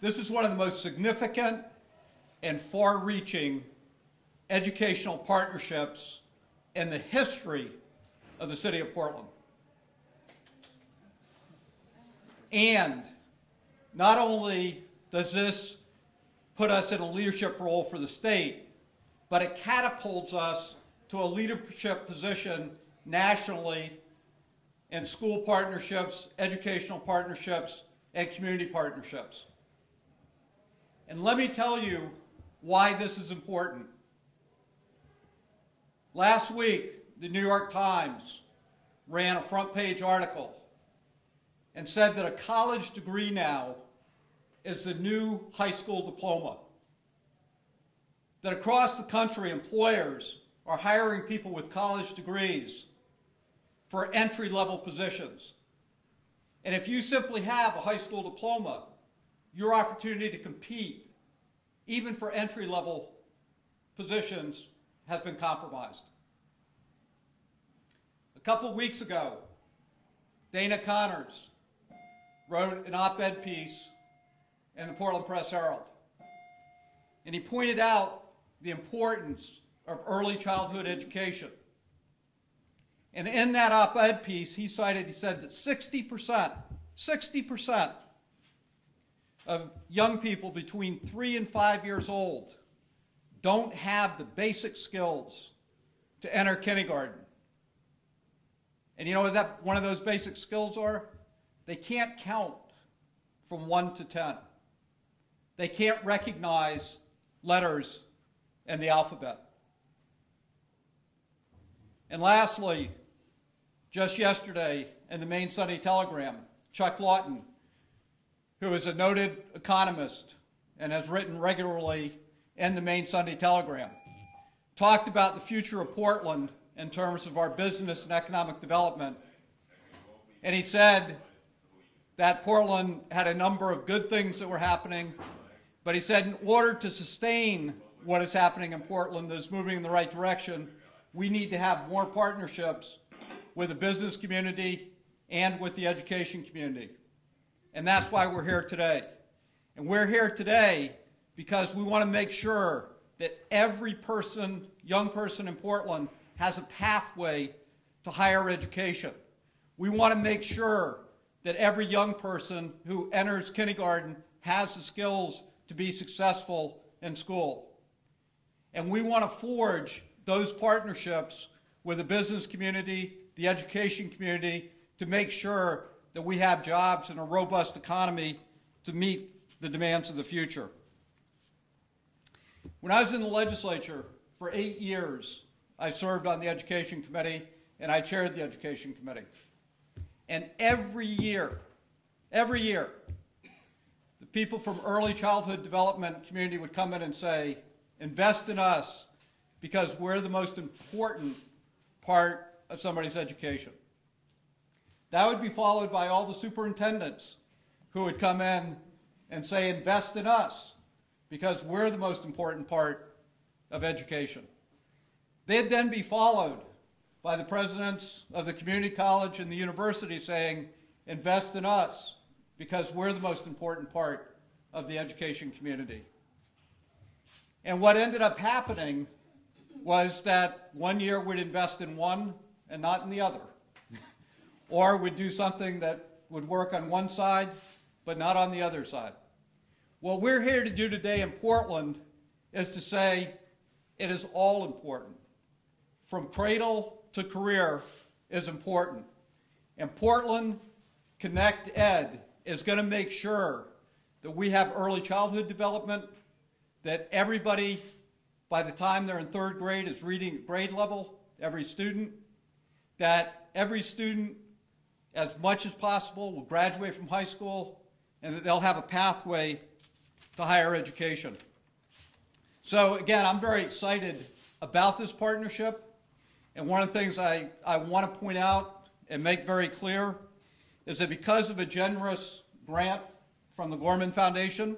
This is one of the most significant and far-reaching educational partnerships in the history of the city of Portland. And not only does this put us in a leadership role for the state, but it catapults us to a leadership position nationally in school partnerships, educational partnerships, and community partnerships. And let me tell you why this is important. Last week, the New York Times ran a front page article and said that a college degree now is the new high school diploma. That across the country, employers are hiring people with college degrees for entry level positions. And if you simply have a high school diploma, your opportunity to compete, even for entry level positions, has been compromised. A couple weeks ago, Dana Connors wrote an op ed piece in the Portland Press Herald. And he pointed out the importance of early childhood education. And in that op ed piece, he cited, he said that 60%, 60% of young people between three and five years old don't have the basic skills to enter kindergarten. And you know what that one of those basic skills are? They can't count from one to ten. They can't recognize letters and the alphabet. And lastly, just yesterday in the Maine Sunday Telegram, Chuck Lawton, who is a noted economist and has written regularly in the Maine Sunday Telegram, talked about the future of Portland in terms of our business and economic development. And he said that Portland had a number of good things that were happening, but he said in order to sustain what is happening in Portland that is moving in the right direction, we need to have more partnerships with the business community and with the education community. And that's why we're here today. And we're here today because we want to make sure that every person, young person in Portland, has a pathway to higher education. We want to make sure that every young person who enters kindergarten has the skills to be successful in school. And we want to forge those partnerships with the business community, the education community, to make sure that we have jobs and a robust economy to meet the demands of the future. When I was in the legislature for eight years, I served on the Education Committee and I chaired the Education Committee. And every year, every year, the people from early childhood development community would come in and say, invest in us because we're the most important part of somebody's education. That would be followed by all the superintendents who would come in and say, invest in us because we're the most important part of education. They'd then be followed by the presidents of the community college and the university saying, invest in us because we're the most important part of the education community. And what ended up happening was that one year we'd invest in one and not in the other. Or we'd do something that would work on one side but not on the other side. What we're here to do today in Portland is to say it is all important. From cradle to career is important. And Portland Connect Ed is going to make sure that we have early childhood development, that everybody, by the time they're in third grade, is reading at grade level, every student, that every student, as much as possible, will graduate from high school, and that they'll have a pathway to higher education. So again, I'm very excited about this partnership. And one of the things I, I want to point out and make very clear is that because of a generous grant from the Gorman Foundation,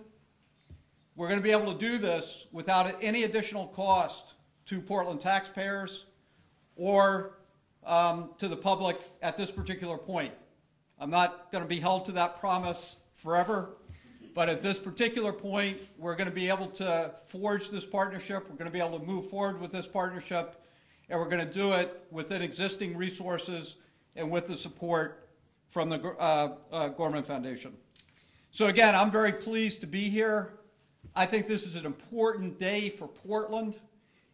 we're going to be able to do this without any additional cost to Portland taxpayers or um, to the public at this particular point. I'm not going to be held to that promise forever, But at this particular point, we're going to be able to forge this partnership. We're going to be able to move forward with this partnership, and we're going to do it within existing resources and with the support from the uh, uh, Gorman Foundation. So again, I'm very pleased to be here. I think this is an important day for Portland,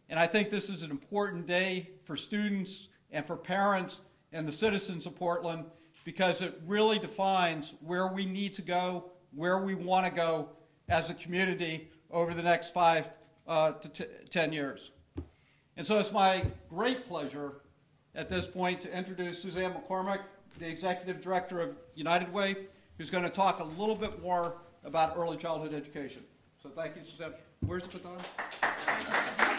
and I think this is an important day for students and for parents and the citizens of Portland because it really defines where we need to go, where we want to go as a community over the next five uh, to ten years. And so it's my great pleasure at this point to introduce Suzanne McCormick, the Executive Director of United Way, who's going to talk a little bit more about early childhood education. So thank you, Suzanne. Where's the baton?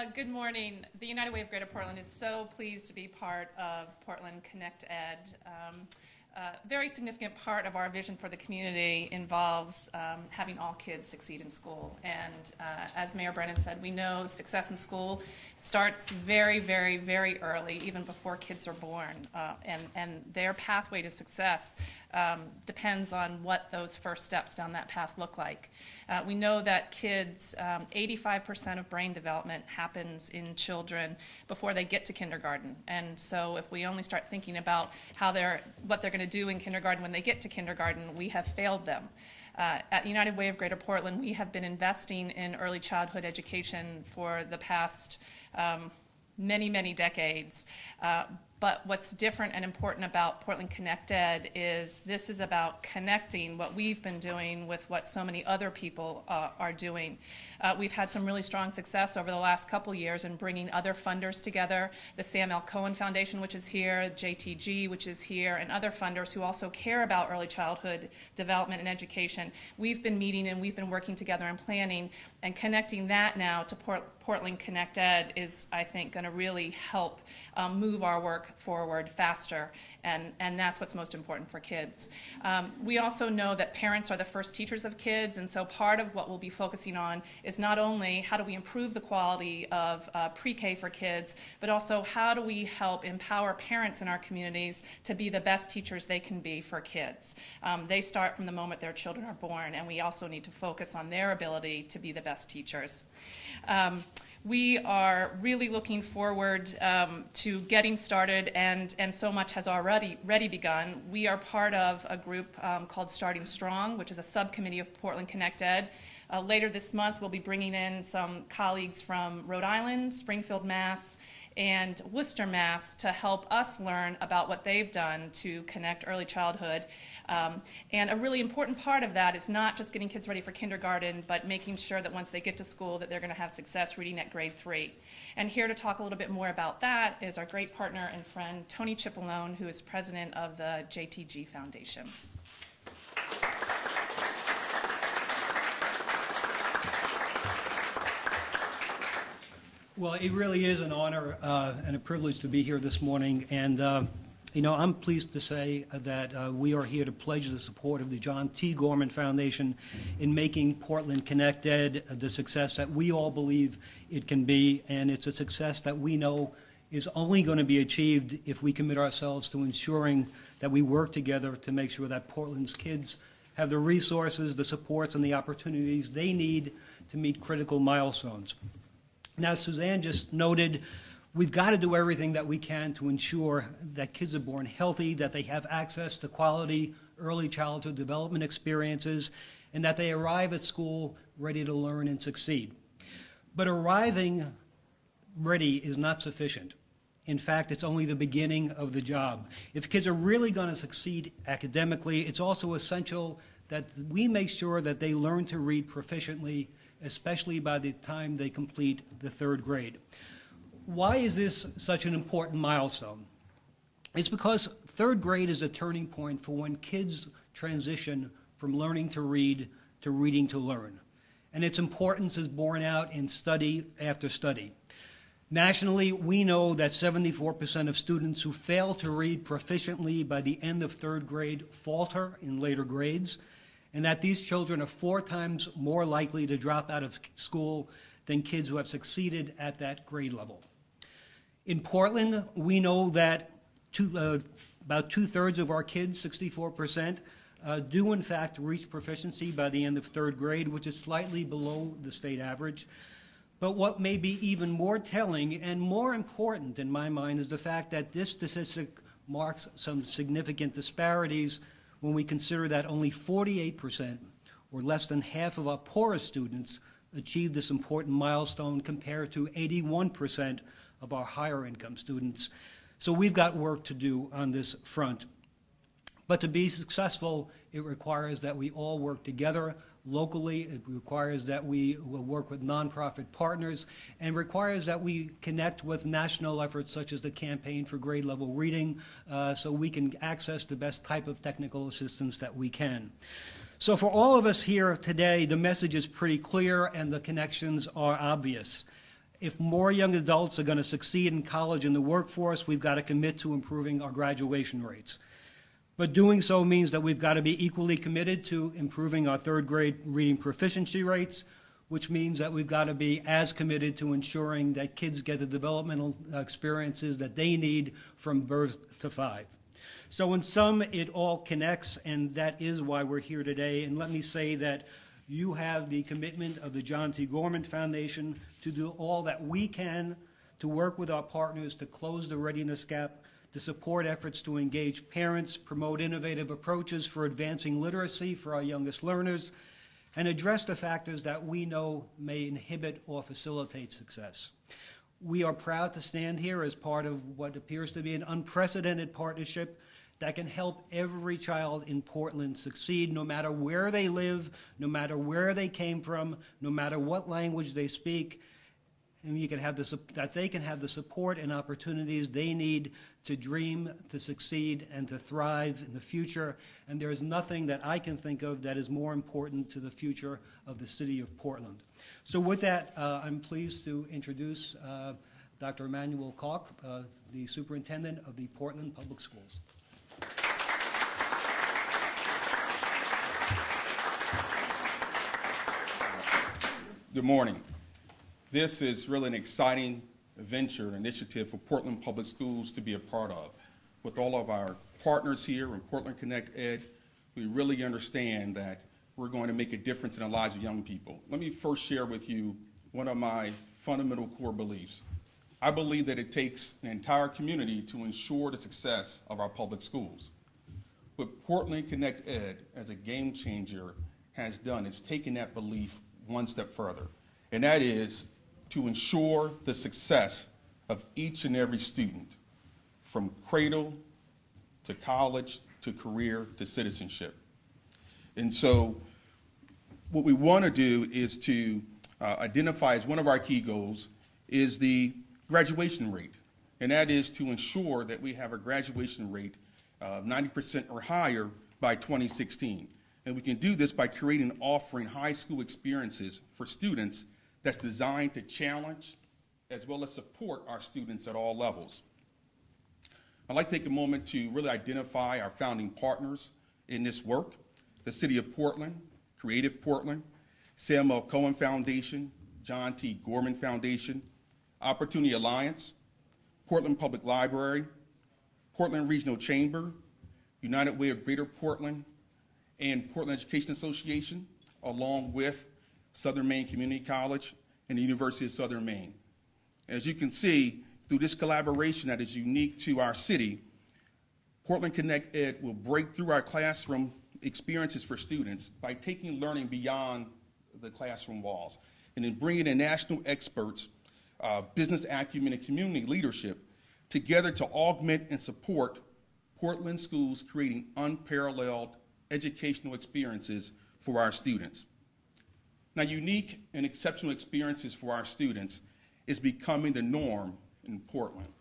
Uh, good morning. The United Way of Greater Portland is so pleased to be part of Portland Connect Ed. Um, a very significant part of our vision for the community involves um, having all kids succeed in school. And uh, as Mayor Brennan said, we know success in school starts very, very, very early, even before kids are born. Uh, and, and their pathway to success um, depends on what those first steps down that path look like. Uh, we know that kids, 85% um, of brain development happens in children before they get to kindergarten. And so if we only start thinking about how they're, what they're going to do in kindergarten when they get to kindergarten, we have failed them. Uh, at United Way of Greater Portland, we have been investing in early childhood education for the past um, many, many decades. Uh, but what's different and important about Portland Connect Ed is this is about connecting what we've been doing with what so many other people uh, are doing. Uh, we've had some really strong success over the last couple years in bringing other funders together, the Sam L. Cohen Foundation, which is here, JTG, which is here, and other funders who also care about early childhood development and education. We've been meeting and we've been working together and planning and connecting that now to Port Portland Connect Ed is, I think, going to really help um, move our work forward faster, and, and that's what's most important for kids. Um, we also know that parents are the first teachers of kids, and so part of what we'll be focusing on is not only how do we improve the quality of uh, pre-K for kids, but also how do we help empower parents in our communities to be the best teachers they can be for kids. Um, they start from the moment their children are born, and we also need to focus on their ability to be the best teachers. Um, we are really looking forward um, to getting started, and, and so much has already, already begun. We are part of a group um, called Starting Strong, which is a subcommittee of Portland Connect Ed. Uh, later this month, we'll be bringing in some colleagues from Rhode Island, Springfield, Mass., and Worcester, Mass. to help us learn about what they've done to connect early childhood. Um, and a really important part of that is not just getting kids ready for kindergarten, but making sure that once they get to school that they're going to have success reading at grade three. And here to talk a little bit more about that is our great partner and friend, Tony Cipollone, who is president of the JTG Foundation. Well, it really is an honor uh, and a privilege to be here this morning. And, uh, you know, I'm pleased to say that uh, we are here to pledge the support of the John T. Gorman Foundation in making Portland Connect Ed the success that we all believe it can be. And it's a success that we know is only going to be achieved if we commit ourselves to ensuring that we work together to make sure that Portland's kids have the resources, the supports, and the opportunities they need to meet critical milestones. Now, Suzanne just noted we've got to do everything that we can to ensure that kids are born healthy, that they have access to quality early childhood development experiences, and that they arrive at school ready to learn and succeed. But arriving ready is not sufficient. In fact, it's only the beginning of the job. If kids are really going to succeed academically, it's also essential that we make sure that they learn to read proficiently especially by the time they complete the third grade. Why is this such an important milestone? It's because third grade is a turning point for when kids transition from learning to read to reading to learn. And its importance is borne out in study after study. Nationally, we know that 74% of students who fail to read proficiently by the end of third grade falter in later grades, and that these children are four times more likely to drop out of school than kids who have succeeded at that grade level. In Portland, we know that two, uh, about two-thirds of our kids, 64%, uh, do in fact reach proficiency by the end of third grade, which is slightly below the state average. But what may be even more telling and more important in my mind is the fact that this statistic marks some significant disparities when we consider that only 48%, or less than half of our poorest students, achieve this important milestone compared to 81% of our higher income students. So we've got work to do on this front. But to be successful, it requires that we all work together locally. It requires that we work with nonprofit partners and requires that we connect with national efforts such as the Campaign for Grade Level Reading uh, so we can access the best type of technical assistance that we can. So for all of us here today, the message is pretty clear and the connections are obvious. If more young adults are going to succeed in college and the workforce, we've got to commit to improving our graduation rates. But doing so means that we've got to be equally committed to improving our third grade reading proficiency rates, which means that we've got to be as committed to ensuring that kids get the developmental experiences that they need from birth to five. So in sum, it all connects, and that is why we're here today. And let me say that you have the commitment of the John T. Gorman Foundation to do all that we can to work with our partners to close the readiness gap to support efforts to engage parents, promote innovative approaches for advancing literacy for our youngest learners, and address the factors that we know may inhibit or facilitate success. We are proud to stand here as part of what appears to be an unprecedented partnership that can help every child in Portland succeed no matter where they live, no matter where they came from, no matter what language they speak, and you can have the, that they can have the support and opportunities they need to dream, to succeed, and to thrive in the future. And there is nothing that I can think of that is more important to the future of the city of Portland. So with that, uh, I'm pleased to introduce uh, Dr. Emmanuel Caulk, uh, the superintendent of the Portland Public Schools. Good morning. This is really an exciting venture, initiative for Portland Public Schools to be a part of. With all of our partners here in Portland Connect Ed, we really understand that we're going to make a difference in the lives of young people. Let me first share with you one of my fundamental core beliefs. I believe that it takes an entire community to ensure the success of our public schools. What Portland Connect Ed, as a game changer, has done is taken that belief one step further, and that is to ensure the success of each and every student from cradle to college to career to citizenship. And so, what we want to do is to uh, identify as one of our key goals is the graduation rate, and that is to ensure that we have a graduation rate of 90% or higher by 2016. And we can do this by creating offering high school experiences for students that's designed to challenge as well as support our students at all levels. I'd like to take a moment to really identify our founding partners in this work the City of Portland, Creative Portland, Sam L. Cohen Foundation, John T. Gorman Foundation, Opportunity Alliance, Portland Public Library, Portland Regional Chamber, United Way of Greater Portland, and Portland Education Association, along with Southern Maine Community College, and the University of Southern Maine. As you can see, through this collaboration that is unique to our city, Portland Connect Ed will break through our classroom experiences for students by taking learning beyond the classroom walls and then bringing in national experts, uh, business acumen, and community leadership together to augment and support Portland schools creating unparalleled educational experiences for our students. Now, unique and exceptional experiences for our students is becoming the norm in Portland.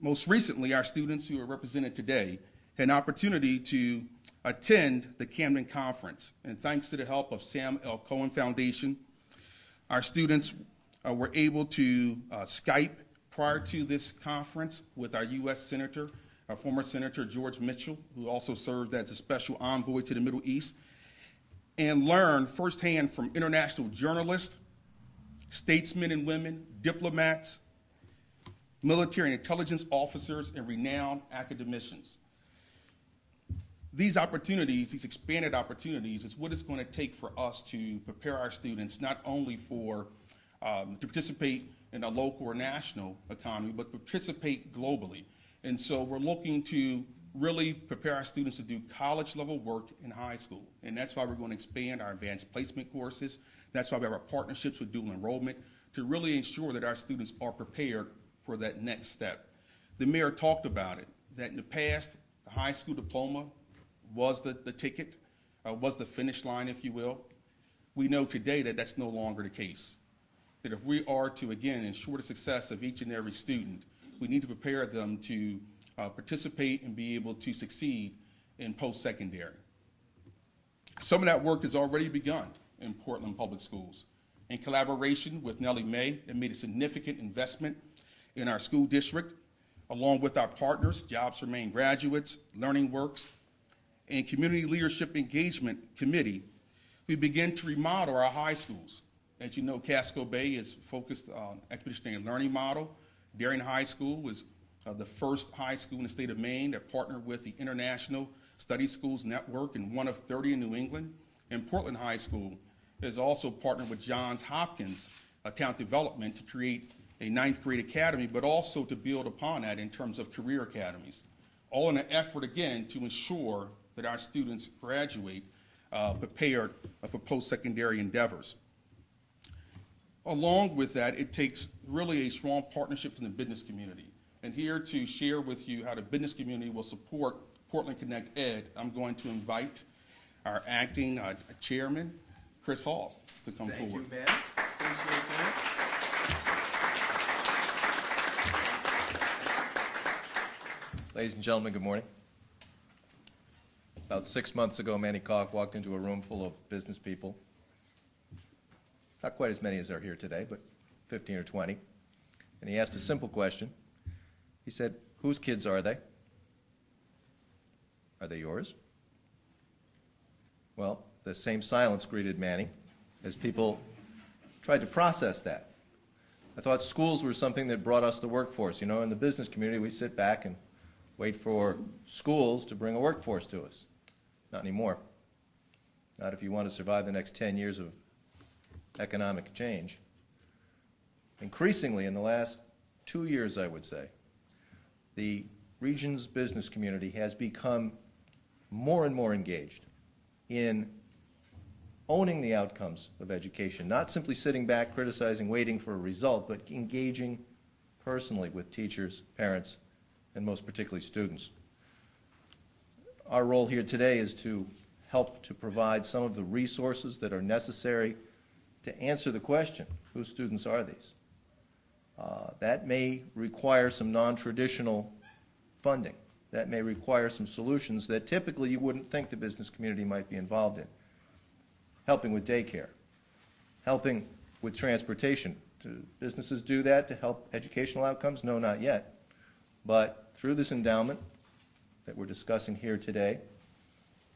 Most recently, our students who are represented today had an opportunity to attend the Camden Conference. And thanks to the help of Sam L. Cohen Foundation, our students uh, were able to uh, Skype prior to this conference with our U.S. Senator, our former Senator George Mitchell, who also served as a special envoy to the Middle East and learn firsthand from international journalists, statesmen and women, diplomats, military and intelligence officers, and renowned academicians. These opportunities, these expanded opportunities, is what it's going to take for us to prepare our students not only for um, to participate in a local or national economy, but participate globally. And so we're looking to really prepare our students to do college level work in high school. And that's why we're going to expand our advanced placement courses. That's why we have our partnerships with dual enrollment to really ensure that our students are prepared for that next step. The mayor talked about it, that in the past, the high school diploma was the, the ticket, uh, was the finish line, if you will. We know today that that's no longer the case. That if we are to, again, ensure the success of each and every student, we need to prepare them to uh, participate and be able to succeed in post-secondary. Some of that work has already begun in Portland Public Schools. In collaboration with Nellie Mae, they made a significant investment in our school district, along with our partners, Jobs for Maine graduates, Learning Works, and Community Leadership Engagement Committee. We begin to remodel our high schools. As you know, Casco Bay is focused on expeditionary learning model. Deering High School was uh, the first high school in the state of Maine that partnered with the International Study Schools Network and one of 30 in New England. And Portland High School has also partnered with Johns Hopkins uh, Talent Development to create a ninth grade academy, but also to build upon that in terms of career academies. All in an effort, again, to ensure that our students graduate uh, prepared for post-secondary endeavors. Along with that, it takes really a strong partnership from the business community. And here to share with you how the business community will support Portland Connect Ed, I'm going to invite our acting uh, chairman, Chris Hall, to come Thank forward. you, Matt. Appreciate that. Ladies and gentlemen, good morning. About six months ago, Manny Caulk walked into a room full of business people. Not quite as many as are here today, but 15 or 20. And he asked a simple question. He said, Whose kids are they? Are they yours? Well, the same silence greeted Manny as people tried to process that. I thought schools were something that brought us the workforce. You know, in the business community, we sit back and wait for schools to bring a workforce to us. Not anymore. Not if you want to survive the next 10 years of economic change. Increasingly, in the last two years, I would say, the region's business community has become more and more engaged in owning the outcomes of education, not simply sitting back, criticizing, waiting for a result, but engaging personally with teachers, parents, and most particularly students. Our role here today is to help to provide some of the resources that are necessary to answer the question, whose students are these? Uh, That may require some non-traditional funding. That may require some solutions that typically you wouldn't think the business community might be involved in. Helping with daycare, helping with transportation. Do businesses do that to help educational outcomes? No, not yet. But through this endowment that we're discussing here today,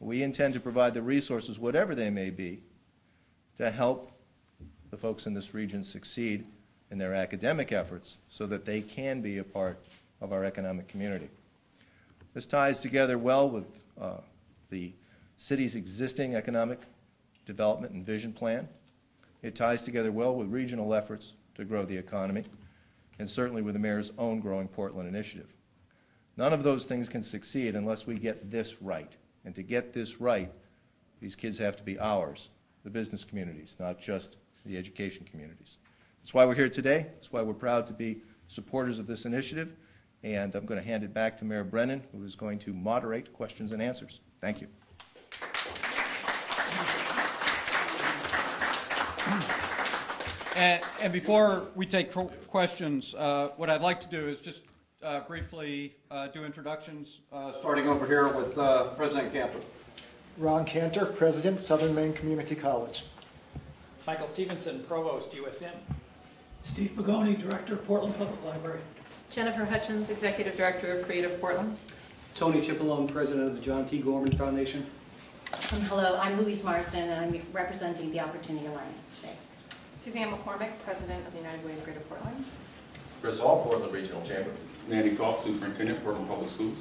we intend to provide the resources, whatever they may be, to help the folks in this region succeed in their academic efforts so that they can be a part of our economic community. This ties together well with uh, the city's existing economic development and vision plan. It ties together well with regional efforts to grow the economy, and certainly with the mayor's own Growing Portland initiative. None of those things can succeed unless we get this right. And to get this right, these kids have to be ours, the business communities, not just the education communities. That's why we're here today. That's why we're proud to be supporters of this initiative. And I'm going to hand it back to Mayor Brennan, who is going to moderate questions and answers. Thank you. And, and before we take questions, uh, what I'd like to do is just uh, briefly uh, do introductions, uh, starting over here with uh, President Cantor. Ron Cantor, President, Southern Maine Community College. Michael Stevenson, Provost, USM. Steve Pagoni, Director, of Portland Public Library. Jennifer Hutchins, Executive Director of Creative Portland. Tony Cipollone, President of the John T. Gorman Foundation. And hello, I'm Louise Marsden, and I'm representing the Opportunity Alliance today. Suzanne McCormick, President of the United Way of Greater Portland. Resolve Portland Regional Chamber. Manny Goff, Superintendent, Portland Public Schools.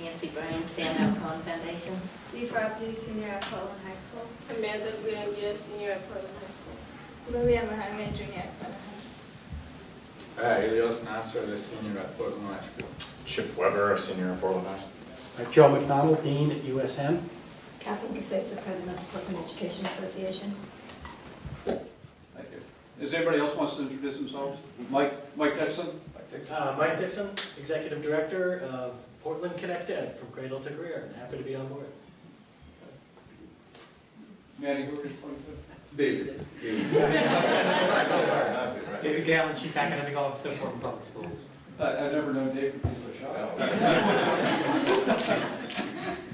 Nancy Brain, Sam L. Cohen Foundation. Lee Rapi, senior at Portland High School. Amanda Grandia, senior at Portland High School. Lilia Mohammed, junior at Portland High Uh, Elias Nasser, the senior at Portland High School. Chip Weber, senior at Portland High. Uh, Joe McDonald, Dean at USM. Kathleen Casesa, president of Portland Education Association. Thank you. Does anybody else wants to introduce themselves? Mike, Mike Dixon? Uh, Mike Dixon, Executive Director of Portland Connect Ed from Cradle to Career. Happy to be on board. Manny, who are you pointing to? David. David Galin, Chief Academic Officer, Portland Public Schools. I- I've never known David to be.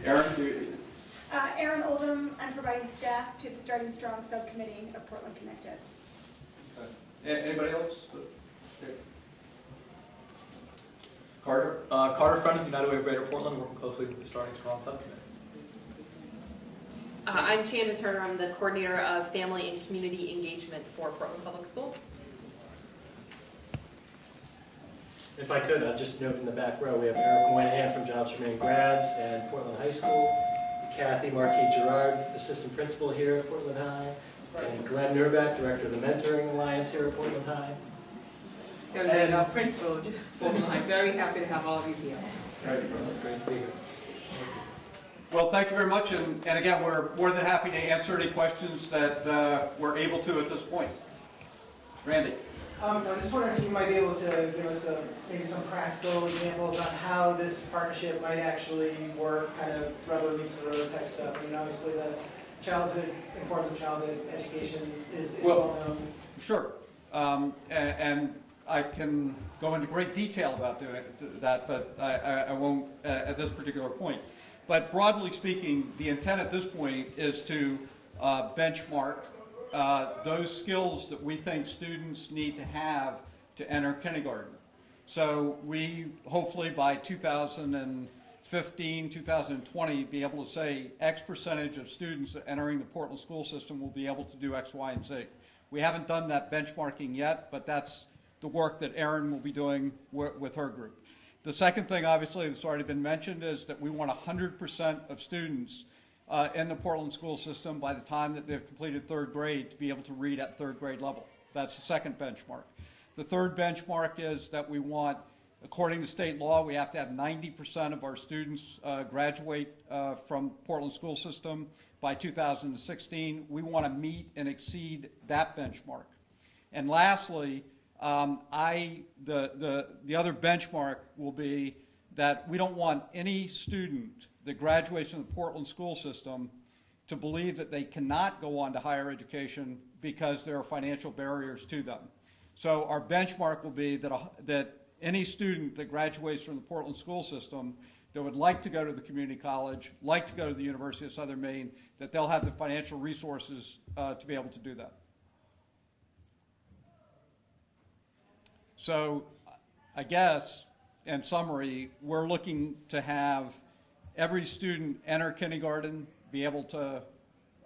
Aaron, do you- Uh, Erin Oldham, I'm providing staff to the Starting Strong Subcommittee of Portland Connect Ed. a- anybody else? Okay. Carter? Uh, Carter Friend, of United Way of Greater Portland, working closely with the Starting Strong Subcommittee. Uh, I'm Chanda Turner. I'm the coordinator of family and community engagement for Portland Public Schools. If I could, I'll just note in the back row, we have Eric Moynihan from Jobs for Maine Grads and Portland High School, Kathy Marquis Gerard, Assistant Principal here at Portland High, and Glenn Nurback, Director of the Mentoring Alliance here at Portland High. And our principal, I'm very happy to have all of you here. Great to be here. Well, thank you very much, and, and again, we're more than happy to answer any questions that uh, we're able to at this point. Randy? Um, I just wondering if you might be able to give us a, maybe some practical examples on how this partnership might actually work, kind of rubber meets the road type stuff. I mean, obviously the childhood, importance of childhood education is, is Well- well known. Sure. Um, a- And I can go into great detail about doing that, but I- I I won't uh, at this particular point. But broadly speaking, the intent at this point is to uh, benchmark uh, those skills that we think students need to have to enter kindergarten. So we hopefully by 2015, 2020, be able to say X percentage of students entering the Portland school system will be able to do X, Y, and Z. We haven't done that benchmarking yet, but that's the work that Erin will be doing with her group. The second thing, obviously, that's already been mentioned, is that we want 100% of students uh, in the Portland school system by the time that they've completed third grade to be able to read at third grade level. That's the second benchmark. The third benchmark is that we want, according to state law, we have to have 90% of our students uh, graduate uh, from Portland school system by 2016. We want to meet and exceed that benchmark. And lastly, um, I, the, the, the other benchmark will be that we don't want any student that graduates from the Portland school system to believe that they cannot go on to higher education because there are financial barriers to them. So our benchmark will be that, a, that any student that graduates from the Portland school system that would like to go to the community college, like to go to the University of Southern Maine, that they'll have the financial resources uh, to be able to do that. So I guess, in summary, we're looking to have every student enter kindergarten, be able to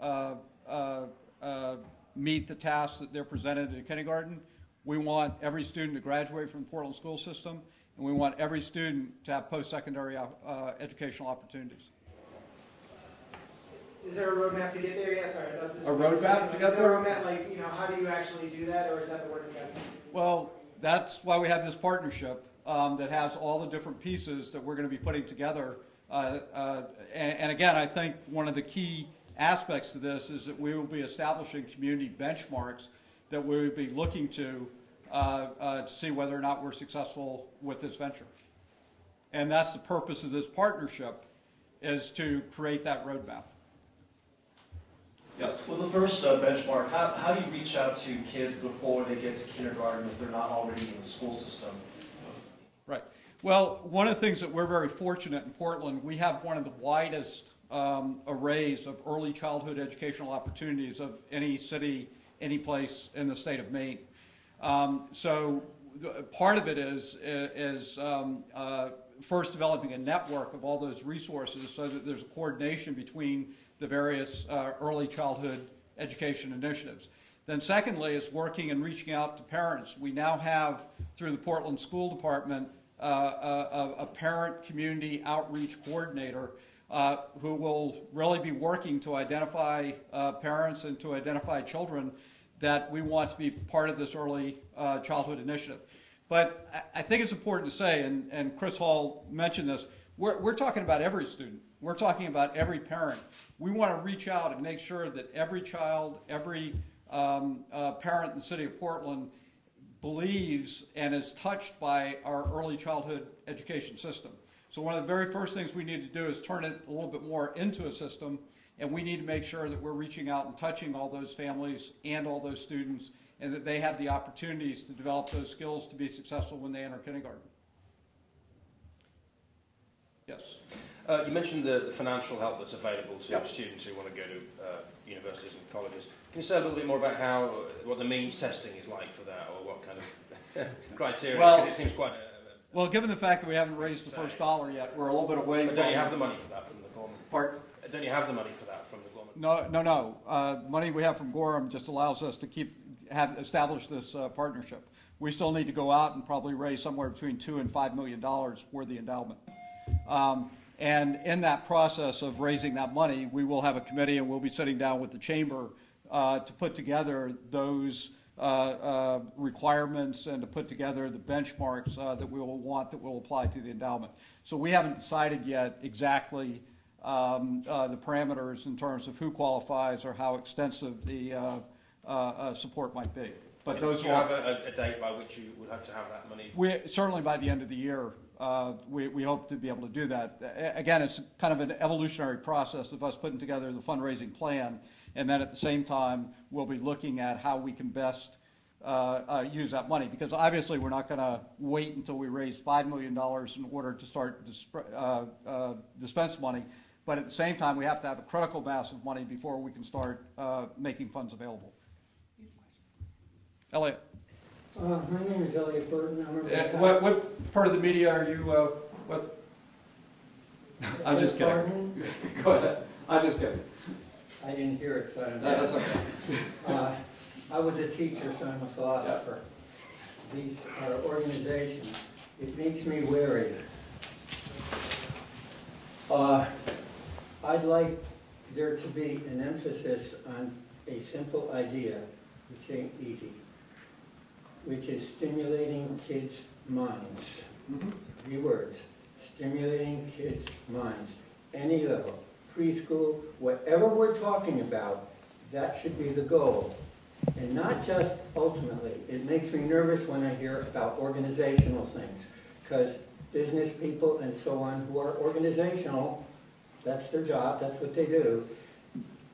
uh, uh, uh, meet the tasks that they're presented in kindergarten. We want every student to graduate from the Portland school system, and we want every student to have post-secondary uh, educational opportunities. Is there a roadmap to get there? Yes, sorry. I thought A roadmap to get Is there a roadmap, like, you know, how do you actually do that, or is that the work you guys? do? Well, that's why we have this partnership um, that has all the different pieces that we're going to be putting together. Uh, uh, and, and again, I think one of the key aspects to this is that we will be establishing community benchmarks that we will be looking to uh, uh, to see whether or not we're successful with this venture. And that's the purpose of this partnership, is to create that roadmap. Yes. Well, the first uh, benchmark, how, how do you reach out to kids before they get to kindergarten if they're not already in the school system? Right. Well, one of the things that we're very fortunate in Portland, we have one of the widest um, arrays of early childhood educational opportunities of any city, any place in the state of Maine. Um, so the, part of it is, is um, uh, first developing a network of all those resources so that there's a coordination between the various uh, early childhood education initiatives. Then secondly, is working and reaching out to parents. We now have, through the Portland School Department, uh, a, a parent community outreach coordinator uh, who will really be working to identify uh, parents and to identify children that we want to be part of this early uh, childhood initiative. But I, I think it's important to say, and, and Chris Hall mentioned this, we're, we're talking about every student. We're talking about every parent. We want to reach out and make sure that every child, every um, uh, parent in the city of Portland believes and is touched by our early childhood education system. So one of the very first things we need to do is turn it a little bit more into a system, and we need to make sure that we're reaching out and touching all those families and all those students, and that they have the opportunities to develop those skills to be successful when they enter kindergarten. Yes. Uh, you mentioned the, the, financial help that's available to yep. students who want to go to uh, universities and colleges. Can you say a little bit more about how, what the means testing is like for that, or what kind of criteria? Well, it seems quite. A, a, well, given the fact that we haven't raised the first dollar yet, we're a little bit away but from. Don't you have the money for that from the government? Part. Don't you have the money for that from the government? No, no, no. Uh, money we have from Gorman just allows us to keep have establish this uh, partnership. We still need to go out and probably raise somewhere between two and five million dollars for the endowment. Um, and in that process of raising that money, we will have a committee and we'll be sitting down with the chamber uh, to put together those uh, uh, requirements and to put together the benchmarks uh, that we will want that will apply to the endowment. So we haven't decided yet exactly um, uh, the parameters in terms of who qualifies or how extensive the uh, support might be. But those do you have a, a, date by which you would have to have that money? We, certainly by the end of the year, uh, we, we hope to be able to do that. Again, it's kind of an evolutionary process of us putting together the fundraising plan, and then at the same time, we'll be looking at how we can best uh, uh, use that money. Because obviously, we're not going to wait until we raise $5 million in order to start uh, uh, dispense money. But at the same time, we have to have a critical mass of money before we can start uh, making funds available. Elliot. Uh, my name is Elliot Burton. I'm a uh, what, what part of the media are you, uh, what? I'm just kidding. Go ahead. I'm just kidding. I didn't hear it, so I don't know. That's okay. uh, I was a teacher, so I'm a philosopher. These uh, organizations, it makes me wary. Uh, I'd like there to be an emphasis on a simple idea, which ain't easy which is stimulating kids' minds. Mm -hmm. Three words, stimulating kids' minds. Any level, preschool, whatever we're talking about, that should be the goal. And not just ultimately. It makes me nervous when I hear about organizational things, because business people and so on who are organizational, that's their job, that's what they do,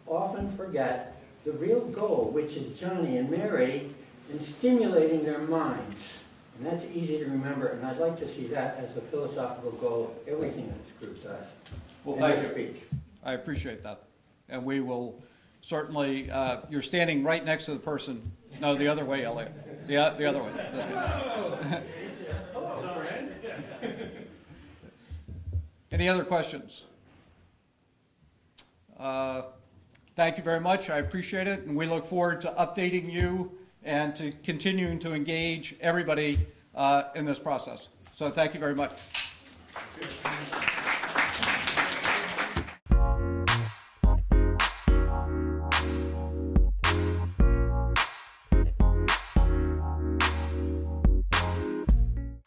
often forget the real goal, which is Johnny and Mary and stimulating their minds. And that's easy to remember, and I'd like to see that as the philosophical goal of everything that this group does. Well, thank you. Speech. I appreciate that. And we will certainly, uh, you're standing right next to the person. No, the other way, Elliot. The, uh, the other way. Any other questions? Uh, thank you very much. I appreciate it, and we look forward to updating you and to continuing to engage everybody uh, in this process. So thank you very much.